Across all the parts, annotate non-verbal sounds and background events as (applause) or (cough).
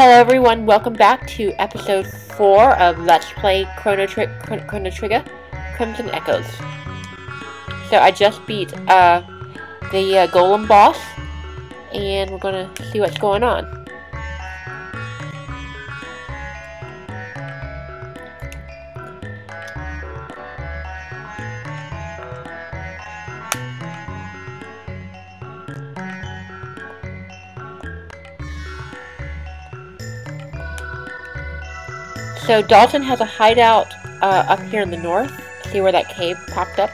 Hello everyone, welcome back to episode 4 of Let's Play Chrono, Tri Chrono Trigger Crimson Echoes. So I just beat uh, the uh, Golem boss, and we're gonna see what's going on. So Dalton has a hideout uh, up here in the north. See where that cave popped up?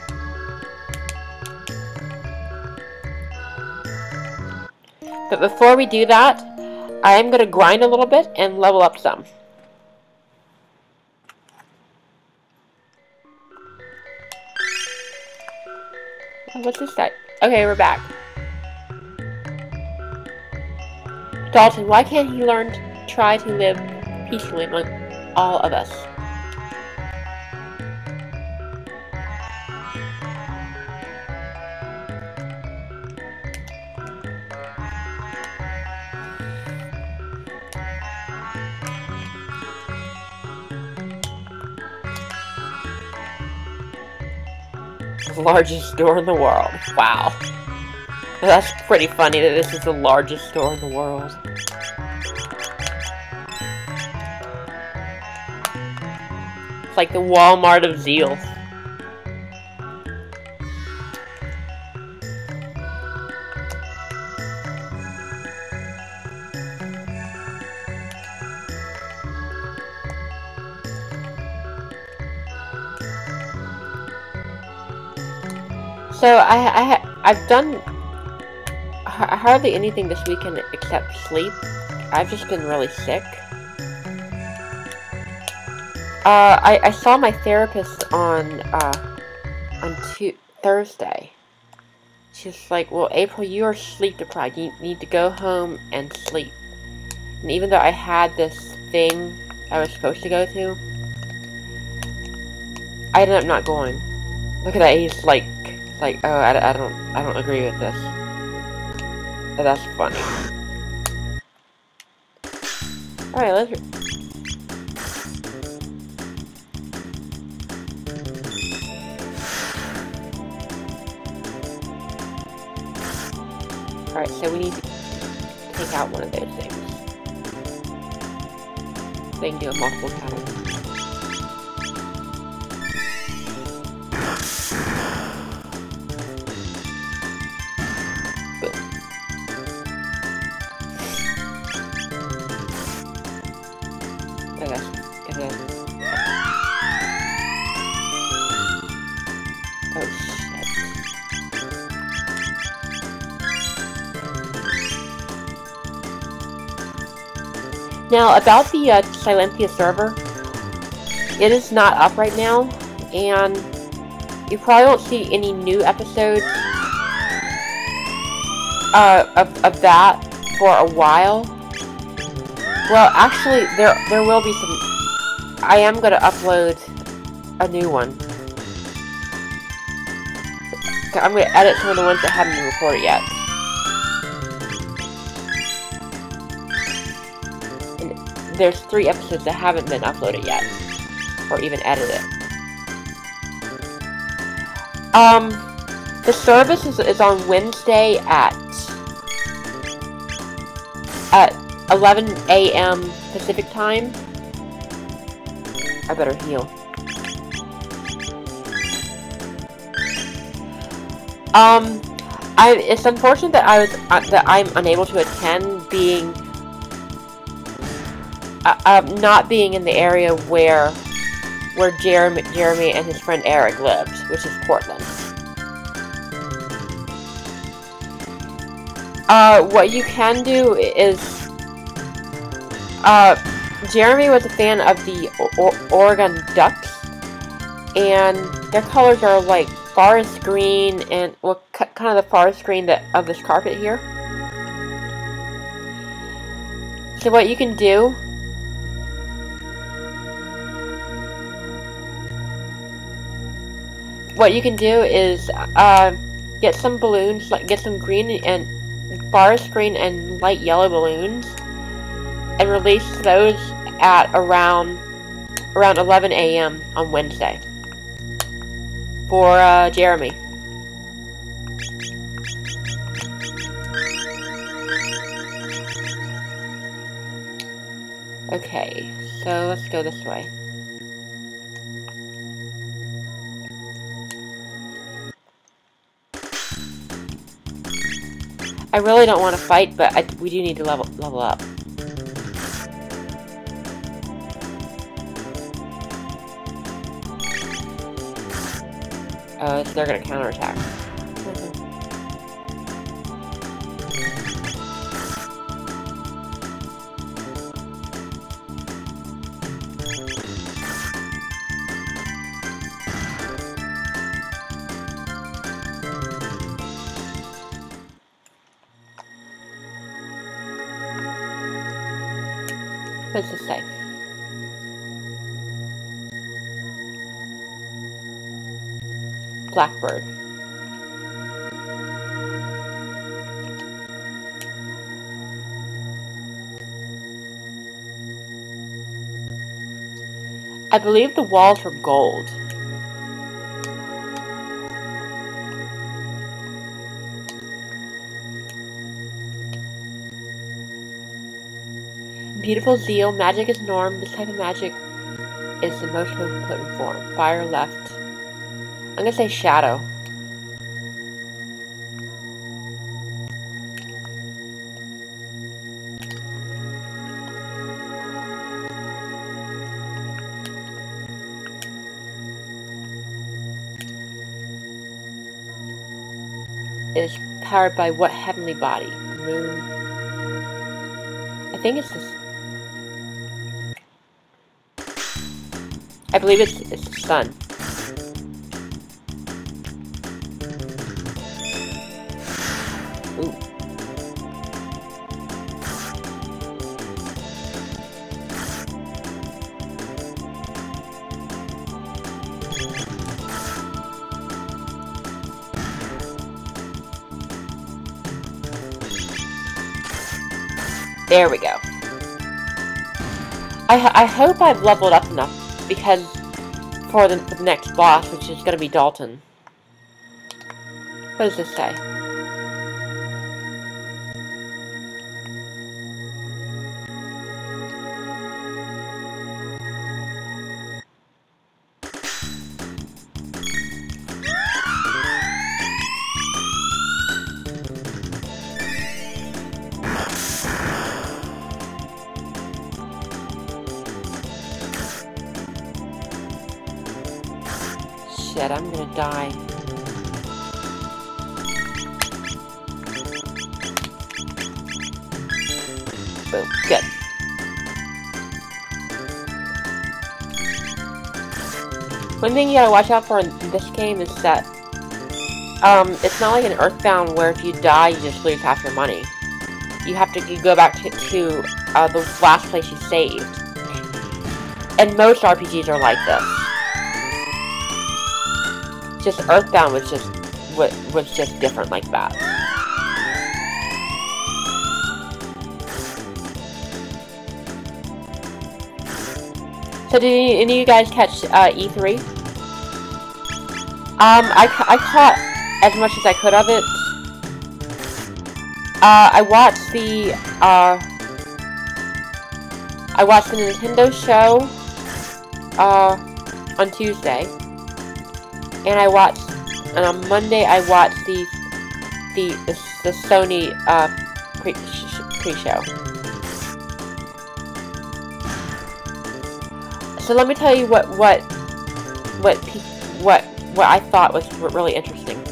But before we do that, I am going to grind a little bit and level up some. what's this guy? Okay, we're back. Dalton, why can't he learn to try to live peacefully among all of us. Largest store in the world. Wow. That's pretty funny that this is the largest store in the world. Like the Walmart of Zeal. So I, I I've done hardly anything this weekend except sleep. I've just been really sick. Uh, I, I saw my therapist on, uh, on Thursday. She's like, well, April, you are sleep deprived. You need to go home and sleep. And even though I had this thing I was supposed to go to, I ended up not going. Look at that, he's like, like, oh, I, I don't, I don't agree with this. That's funny. Alright, let's... Alright, so we need to take out one of those things. They can do it multiple times. Now, about the uh, Silentia server, it is not up right now, and you probably won't see any new episodes uh, of, of that for a while. Well, actually, there there will be some... I am going to upload a new one. I'm going to edit some of the ones that haven't been recorded yet. There's three episodes that haven't been uploaded yet. Or even edited. Um, the service is, is on Wednesday at at 11 a.m. Pacific time. I better heal. Um, I it's unfortunate that I was uh, that I'm unable to attend, being uh, um, not being in the area where where Jeremy, Jeremy and his friend Eric lived, which is Portland. Uh, what you can do is, uh, Jeremy was a fan of the o Oregon Ducks, and their colors are like forest green and, well, kind of the forest green that, of this carpet here. So what you can do what you can do is uh, get some balloons, like get some green and forest green and light yellow balloons, and release those at around around 11 a.m. on Wednesday for uh, Jeremy. Okay, so let's go this way. I really don't want to fight, but I, we do need to level level up. Oh, they're gonna counterattack. Does this say? Blackbird. I believe the walls were gold. Beautiful zeal, magic is norm. This type of magic is the most potent form. Fire left. I'm gonna say shadow. It is powered by what heavenly body? Moon. I think it's this. Believe it's, it's. Ooh. There we go. I, I hope I've leveled up enough because for the, for the next boss, which is going to be Dalton. What does this say? Die. Boom, good. One thing you gotta watch out for in this game is that um, it's not like an Earthbound where if you die, you just lose half your money. You have to go back to, to uh, the last place you saved. And most RPGs are like this. Just Earthbound was just was, was just different like that. So did any, any of you guys catch uh, E3? Um, I, I caught as much as I could of it. Uh, I watched the, uh, I watched the Nintendo show, uh, on Tuesday. And I watched, and on Monday I watched the, the, the, the Sony, uh, pre-show. so let me tell you what, what, what, what, what I thought was really interesting.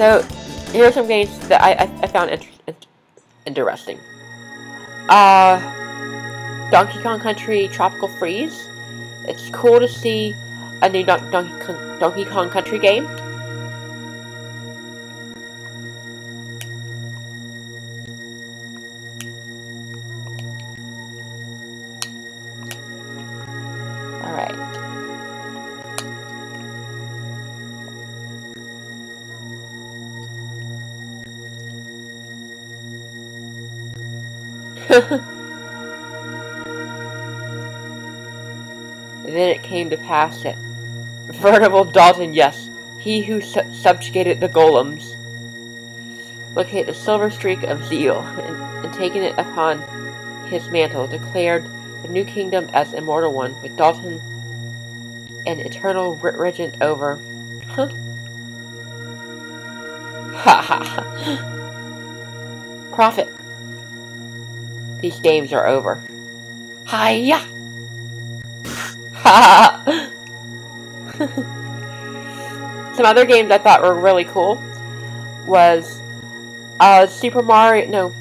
So, here are some games that I, I, I found inter interesting. Uh, Donkey Kong Country Tropical Freeze. It's cool to see a new Don Donkey, Kong, Country game. Alright. (laughs) And then it came to pass that veritable Dalton, yes, he who su subjugated the golems, located a silver streak of zeal, and, and taking it upon his mantle, declared the new kingdom as immortal one, with Dalton an eternal regent over. Huh? Ha ha ha. Profit. These games are over. Hiya! (laughs) Some other games I thought were really cool was uh, Super Mario. No.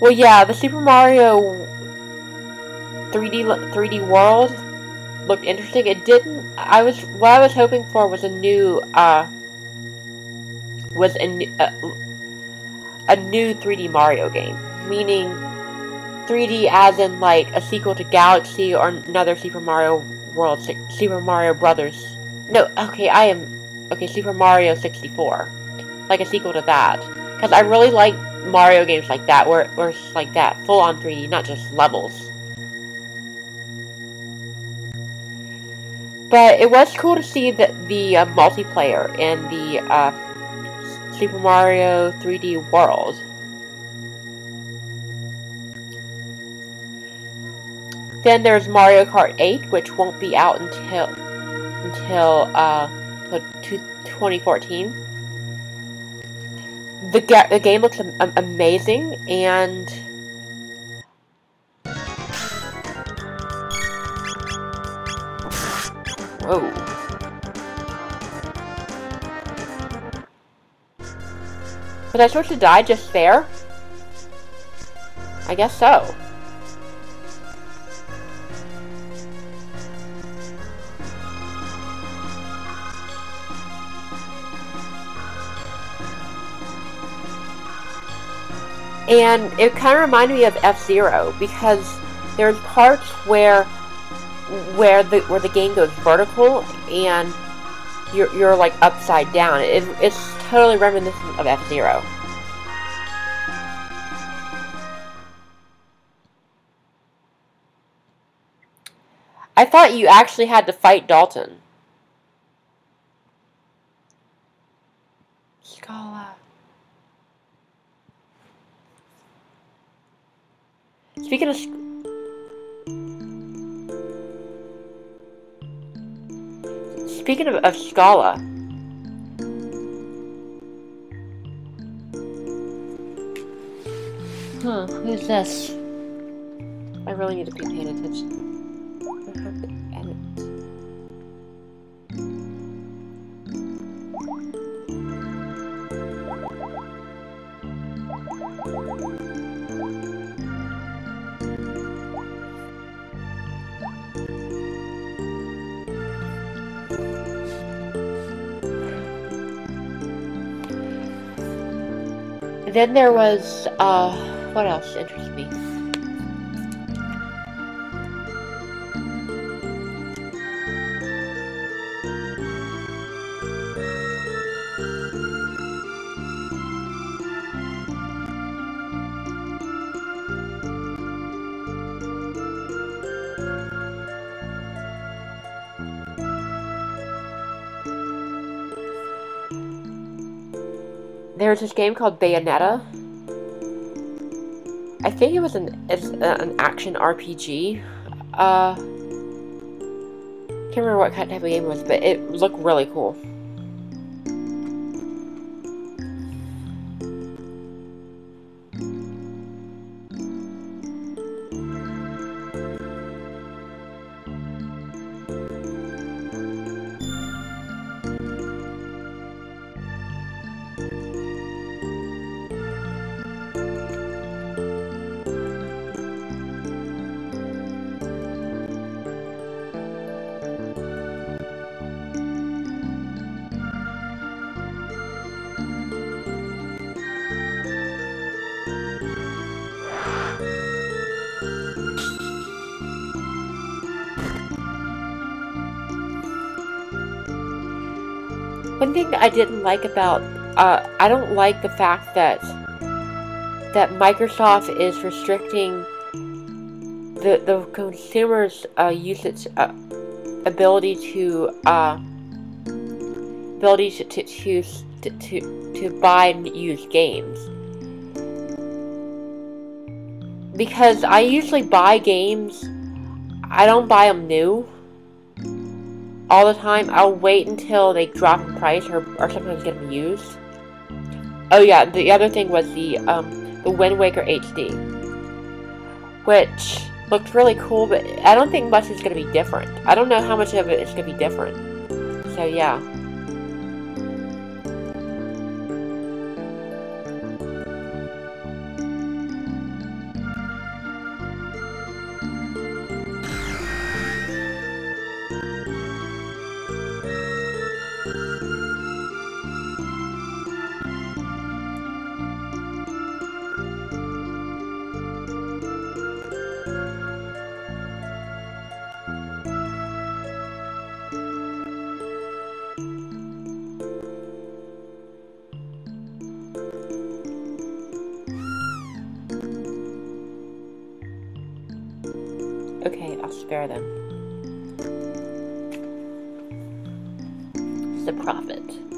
Well, yeah, the Super Mario 3D 3D World looked interesting. It didn't. I was what I was hoping for was a new uh was a uh, a new 3D Mario game, meaning 3D as in like a sequel to Galaxy or another Super Mario World, Super Mario Brothers. No, okay, I am, okay, Super Mario 64. Like a sequel to that. Because I really like Mario games like that, where, where it's like that, full on 3D, not just levels. But it was cool to see the, the uh, multiplayer in the uh, Super Mario 3D World. Then there's Mario Kart 8, which won't be out until until uh, 2014. The, ga the game looks amazing, and whoa. Was I supposed to die just there? I guess so. And it kind of reminded me of F-Zero because there's parts where where the where the game goes vertical and you're, you're like upside down. It, it's totally reminiscent of F-Zero. I thought you actually had to fight Dalton. Speaking of... Speaking of, of Schala... Huh, who's this? I really need to be paying attention. Uh-huh. Then there was, uh, what else interests me? There's this game called Bayonetta. I think it was an it's an action RPG. Uh, can't remember what kind of game it was, but it looked really cool. One thing I didn't like about, uh, I don't like the fact that that Microsoft is restricting the the consumer's uh, usage uh, ability to uh, ability to to, to to to buy and use games. Because I usually buy games I don't buy them new all the time I'll wait until they drop in price or, or sometimes get them used oh yeah the other thing was the um, the Wind Waker HD which looked really cool, but I don't think much is going to be different. I don't know how much of it is going to be different. So yeah. Okay, I'll spare them. It's a profit.